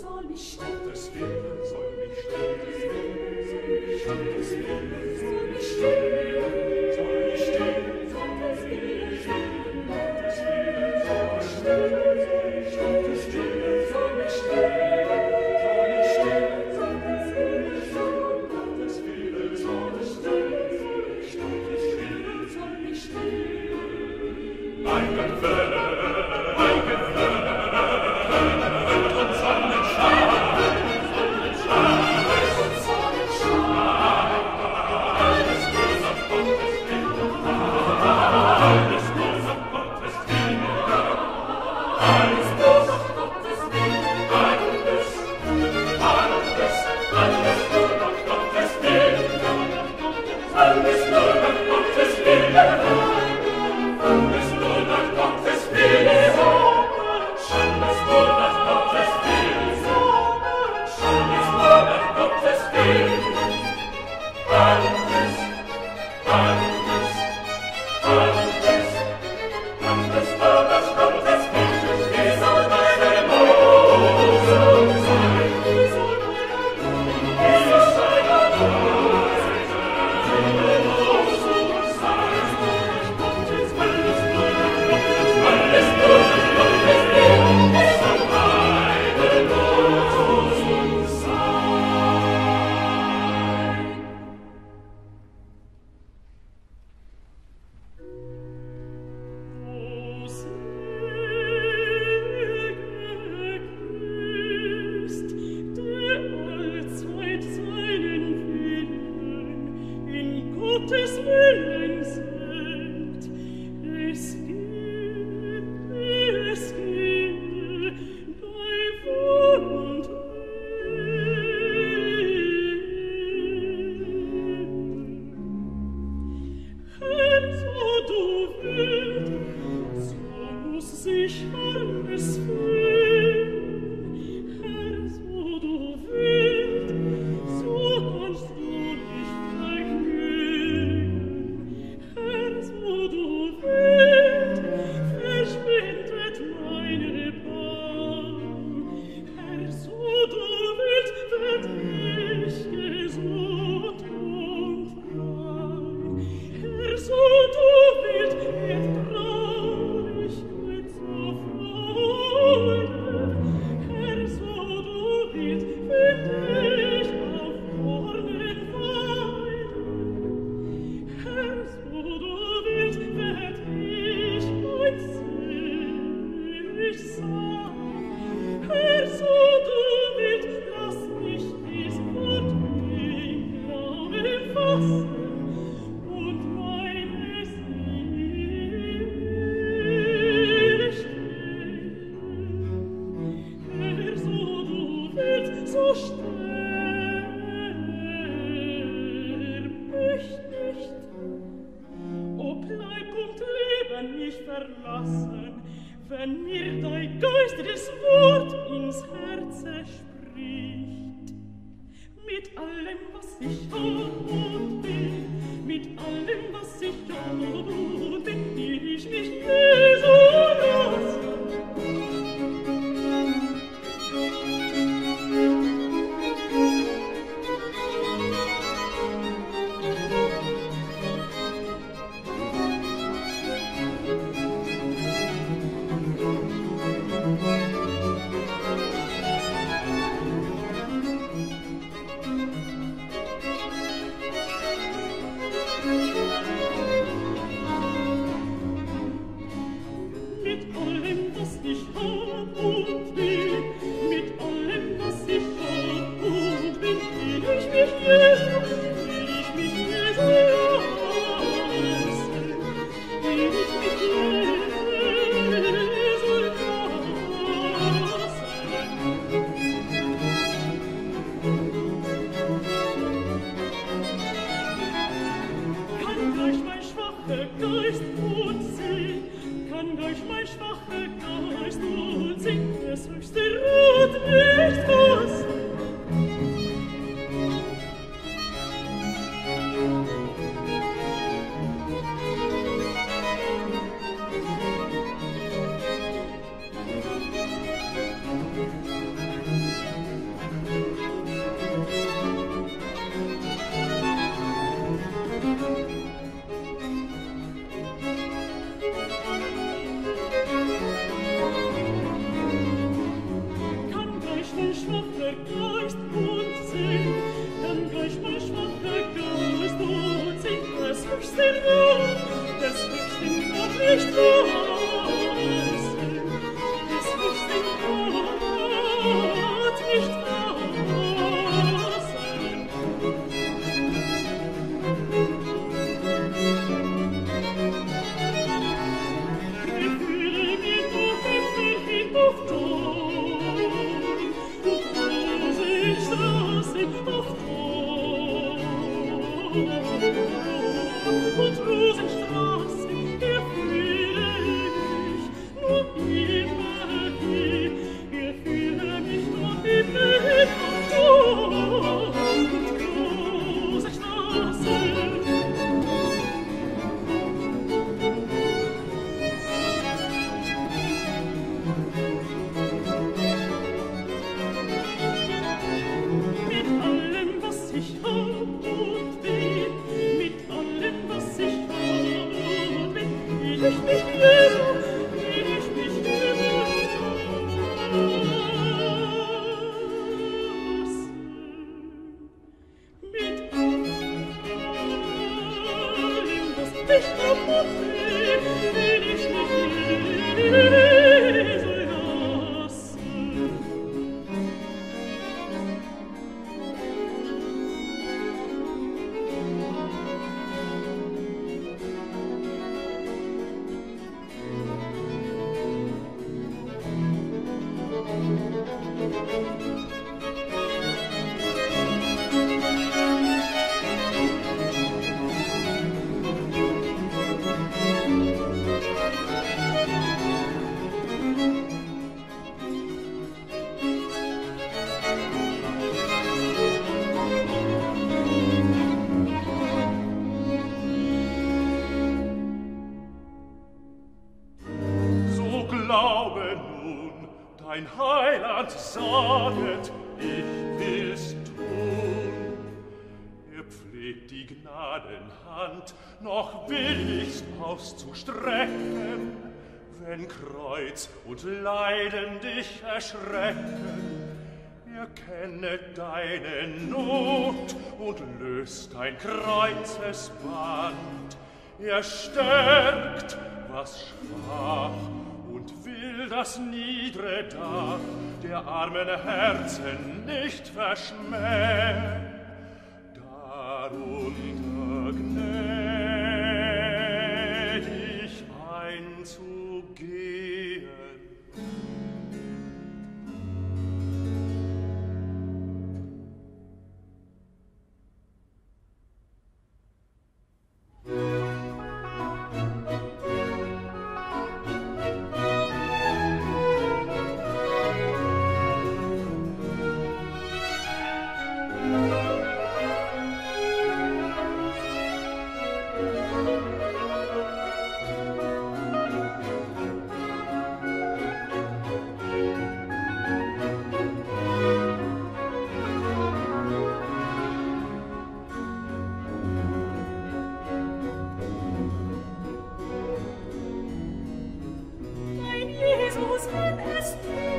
soll mich stehen. Gottes Willen soll mich stehen. Gottes Willen soll mich stehen. Gottes Willen soll mich stehen. This is des nicht auszustrecken, wenn Kreuz und Leiden dich erschrecken. Er kenne deine Not und löst dein Kreuzesband. Er stärkt, was schwach und will das niedre Dach der armen Herzen nicht verschmähen. Darum gnädig. is my best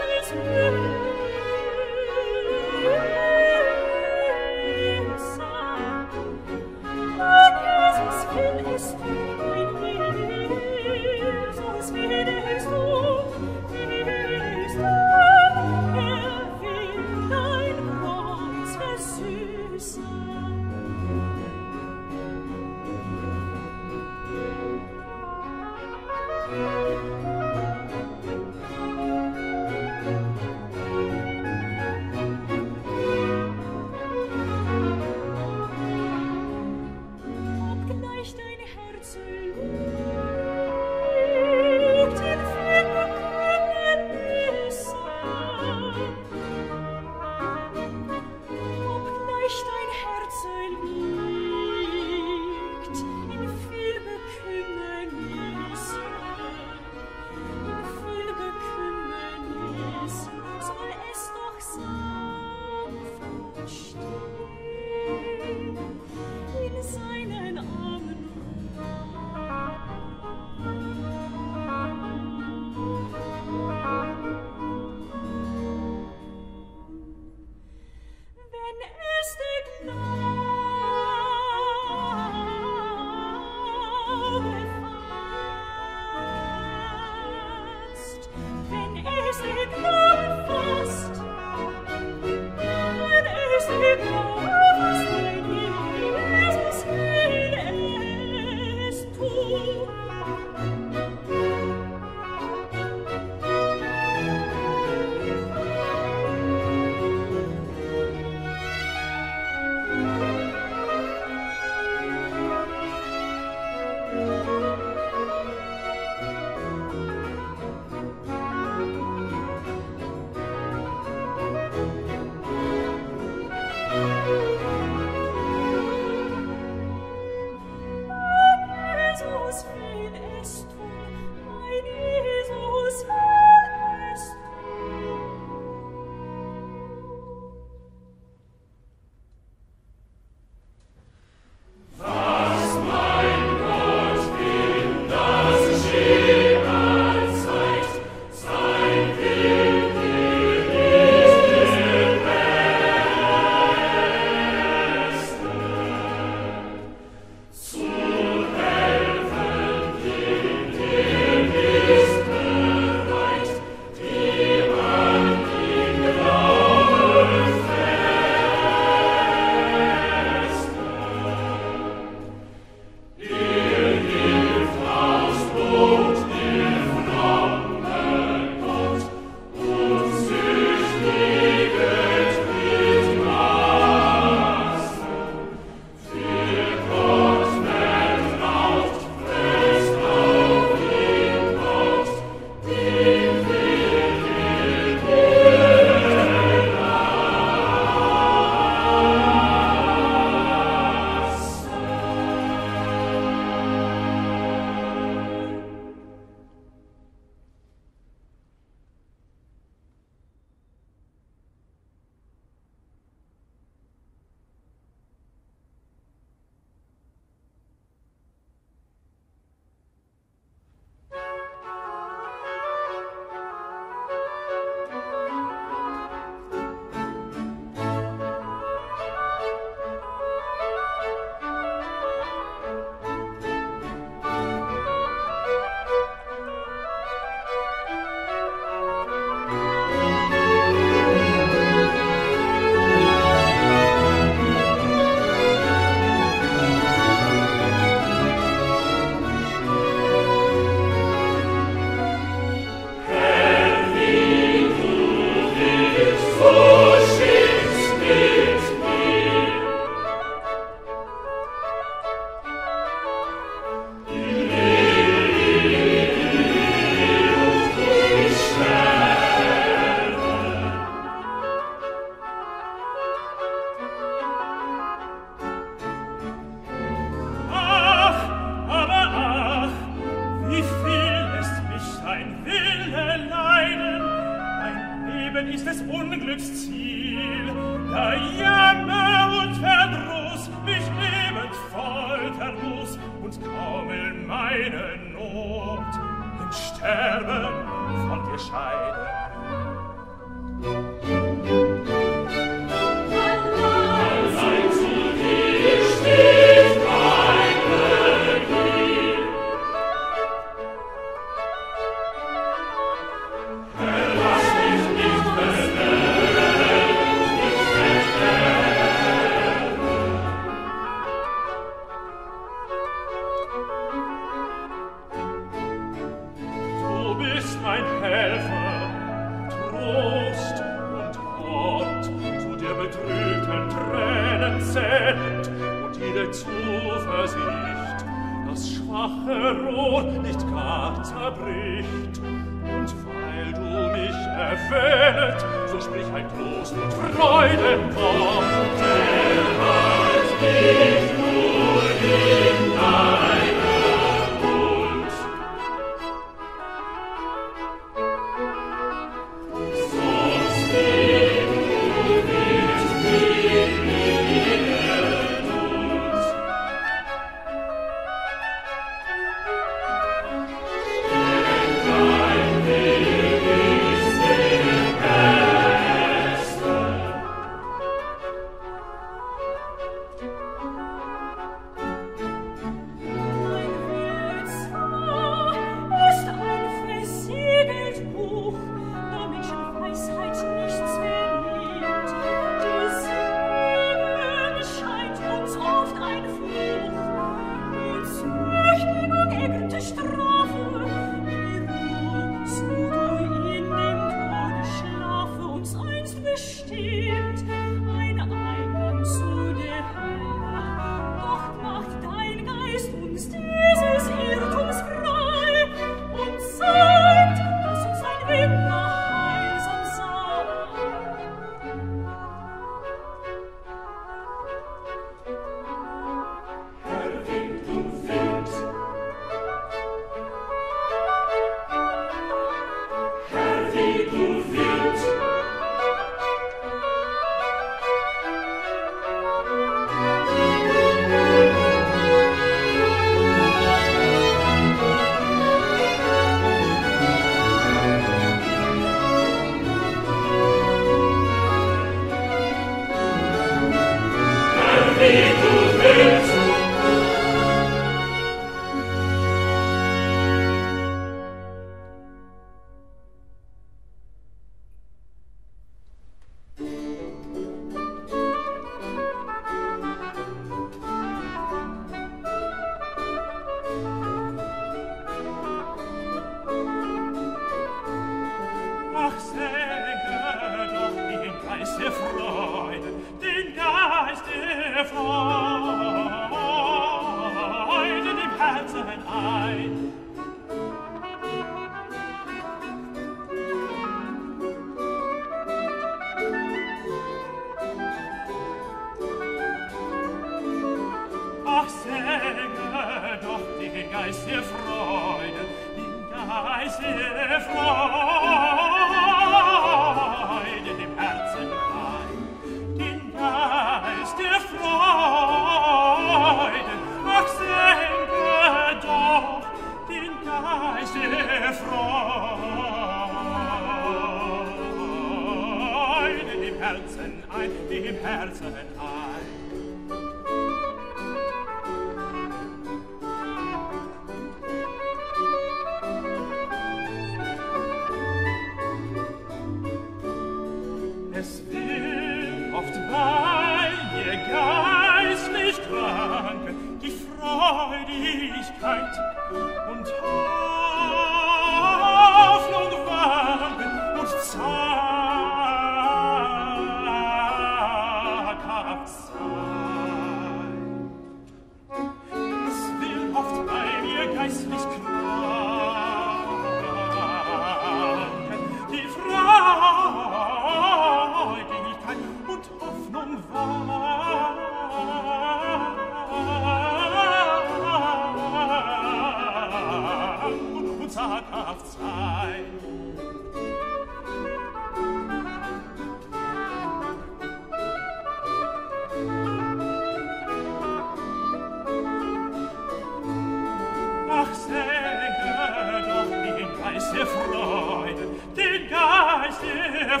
der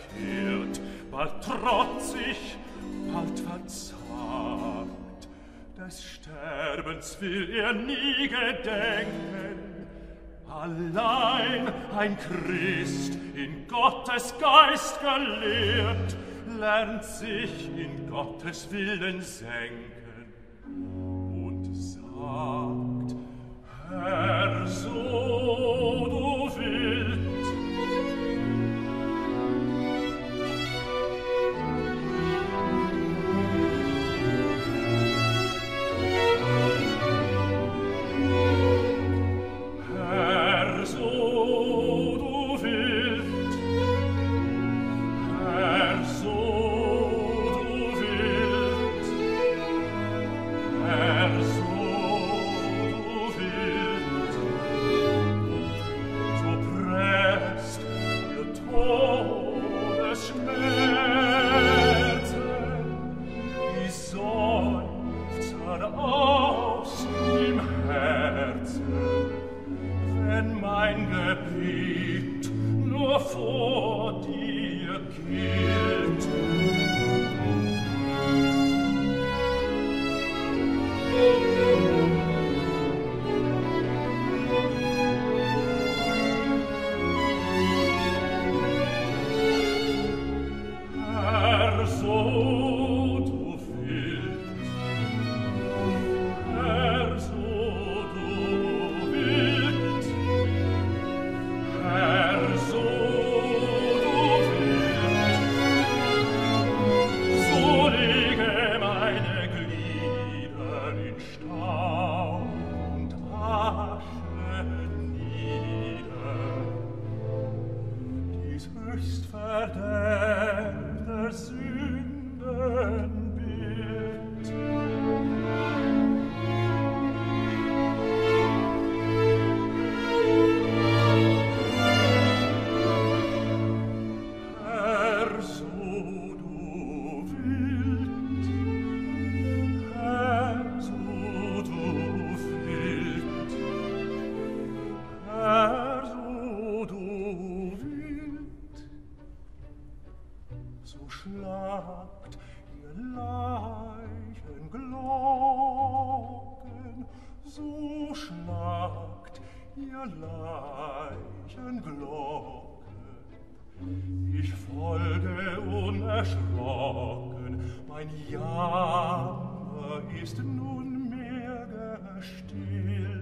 verkehrt, bald trotzig, bald verzagt. Des Sterbens will er nie gedenken, allein ein Christ in Gottes Geist gelehrt, lernt sich in Gottes Willen senken und sagt, Herr, so so schlagt ihr Leichenglocken, so schlagt ihr Leichenglocken. Ich folge unerschrocken, mein Jammer ist nunmehr gestillt.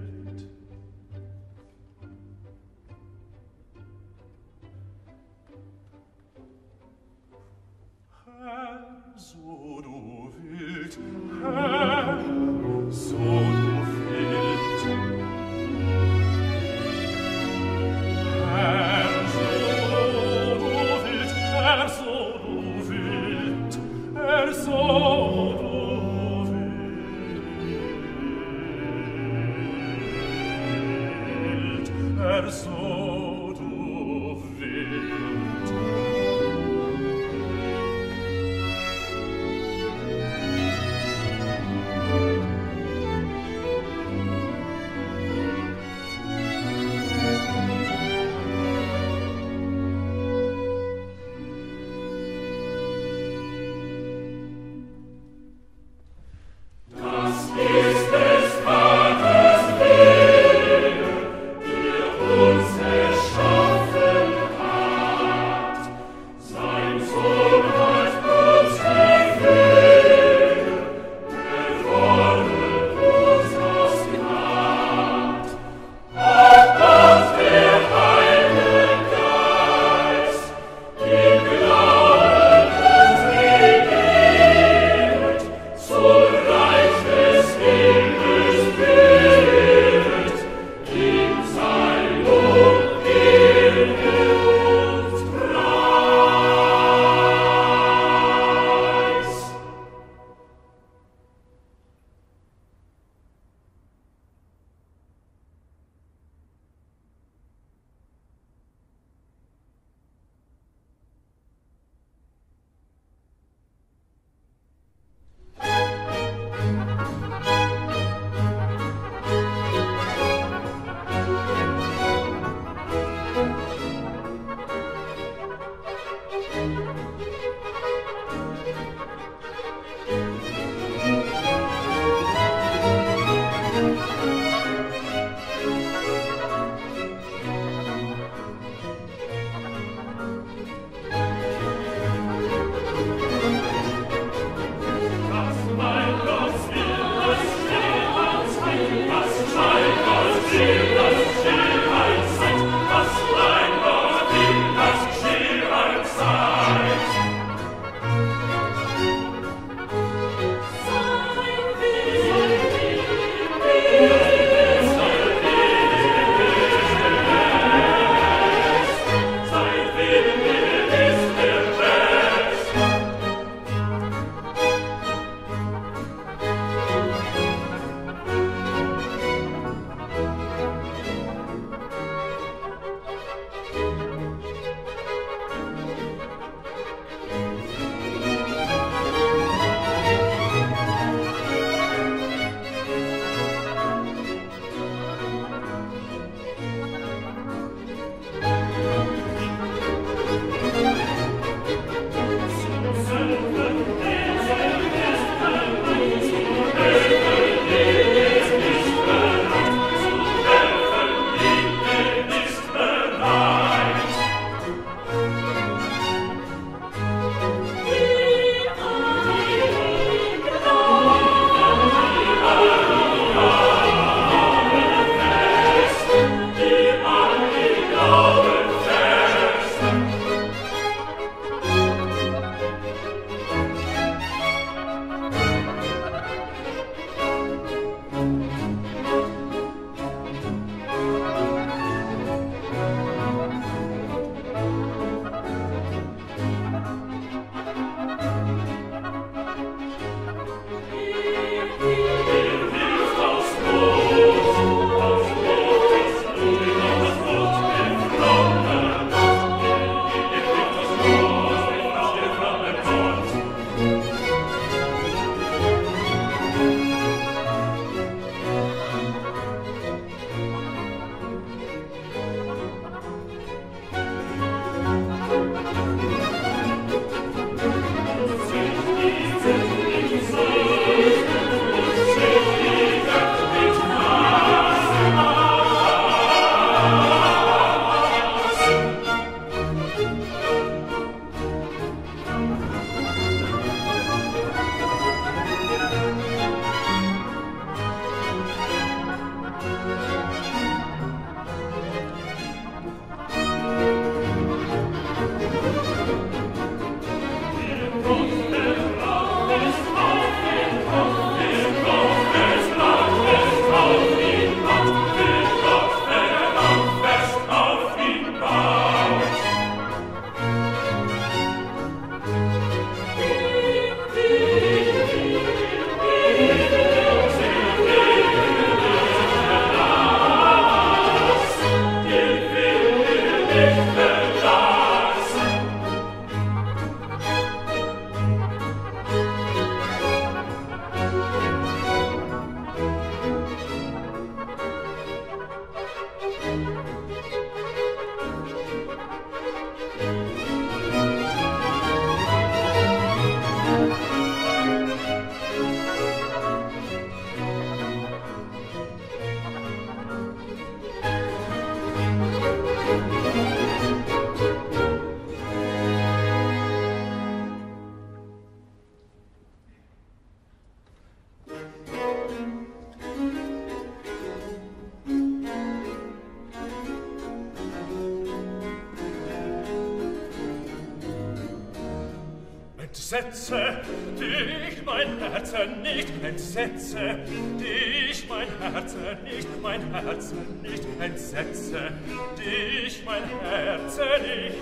entsetze, dich mein Herze nicht entsetze, dich mein Herze nicht, mein herz nicht entsetze, dich mein herz nicht.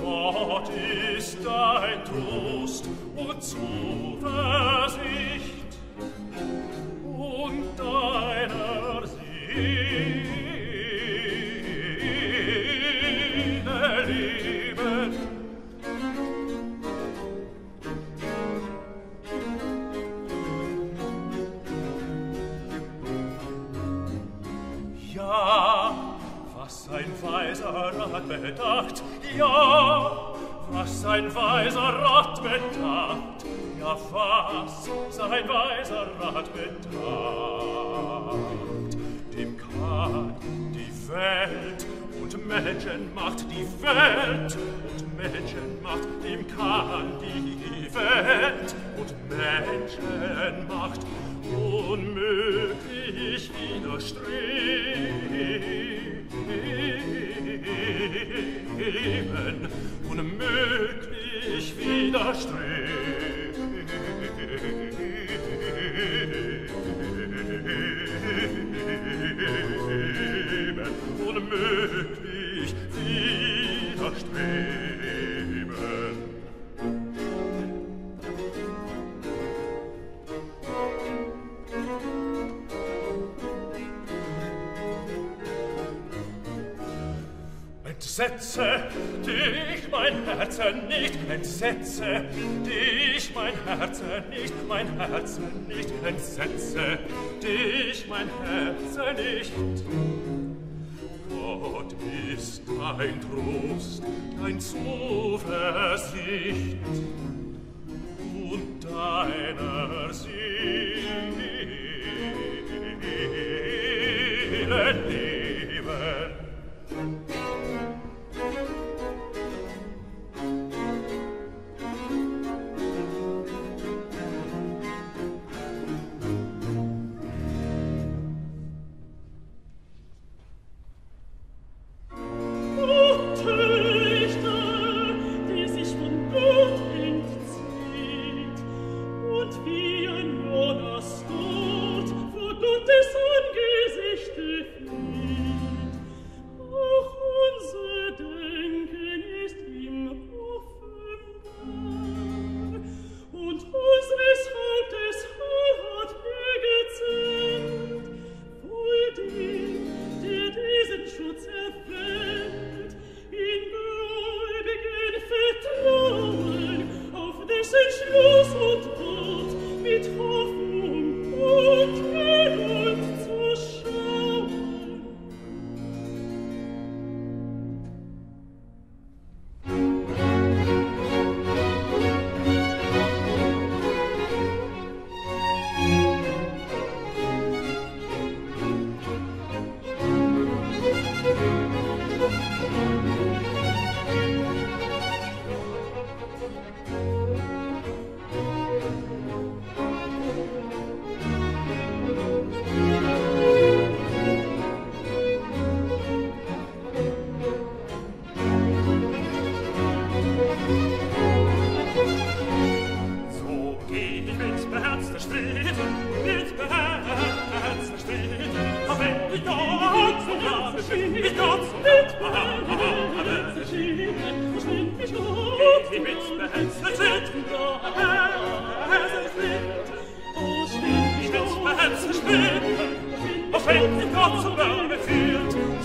Gott ist dein Trost und Zuversicht, Menschen macht die Welt und Menschen macht dem kann die entsetze, dich mein Herze nicht entsetze, dich mein Herze nicht, mein Herze nicht entsetze, dich mein herz nicht. Gott ist dein Trost, dein Trost,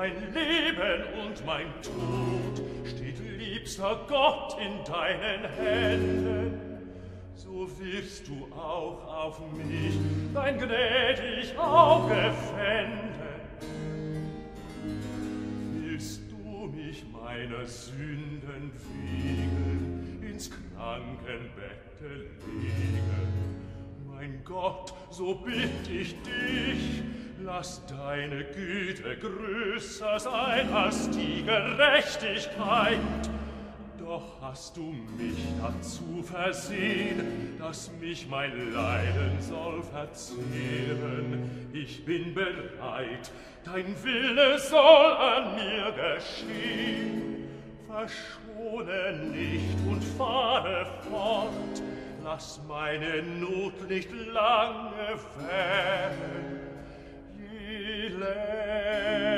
mein Leben und mein Tod steht, liebster Gott, in deinen Händen. So wirst du auch auf mich dein gnädig Auge fänden. Willst du mich meiner Sünden wiegen, ins Krankenbette legen? Mein Gott, so bitt ich dich, Lass deine Güte größer sein als die Gerechtigkeit. Doch hast du mich dazu versehen, dass mich mein Leiden soll verzehren. Ich bin bereit, dein Wille soll an mir geschehen. Verschone nicht und fahre fort, lass meine Not nicht lange währen. land.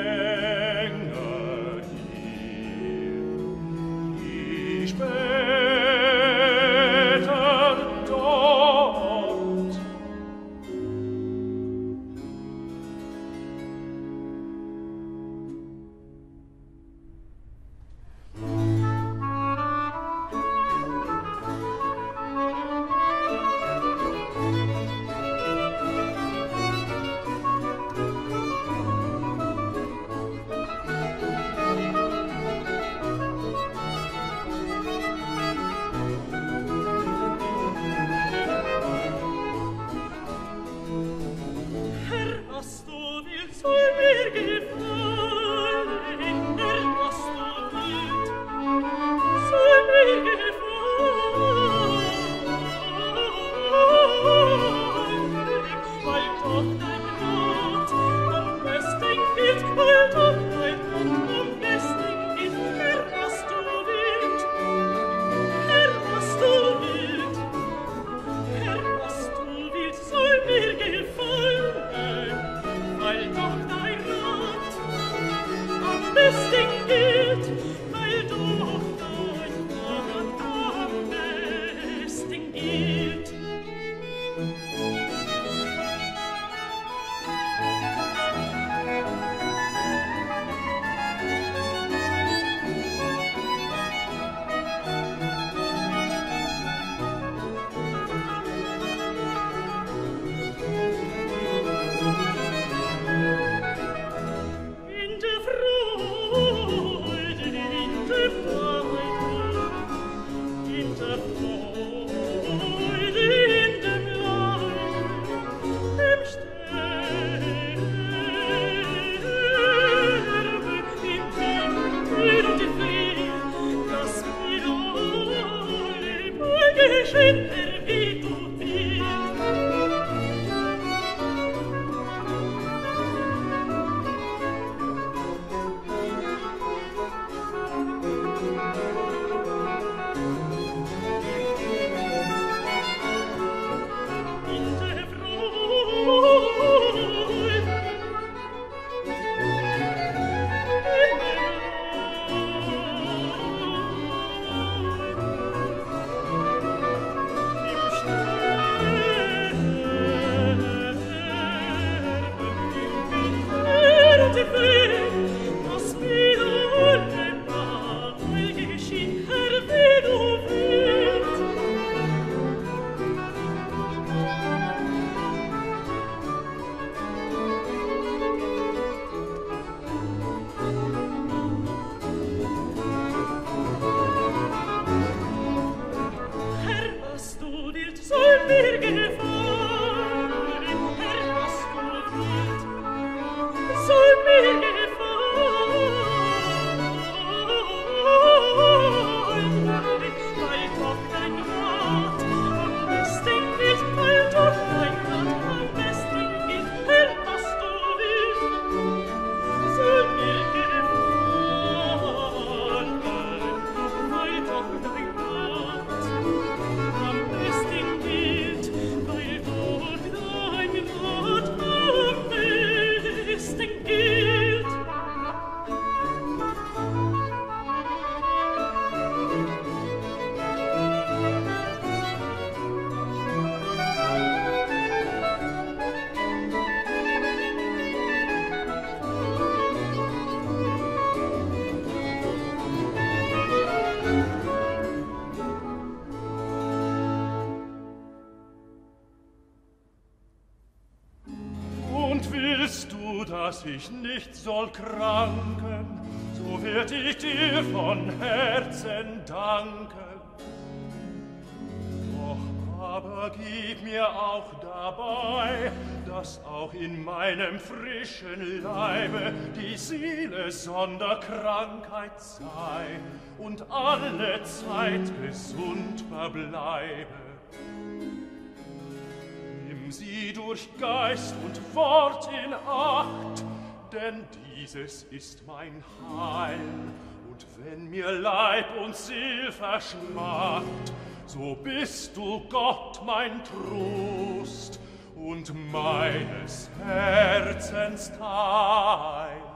Ich nicht soll kranken, so wird ich dir von Herzen danken. Doch aber gib mir auch dabei, dass auch in meinem frischen Leibe die Seele Sonderkrankheit sei und alle Zeit gesund verbleibe. Nimm sie durch Geist und Wort in Acht, denn dieses ist mein Heil. Und wenn mir Leib und Seel verschmacht, so bist du Gott mein Trost und meines Herzens Teil.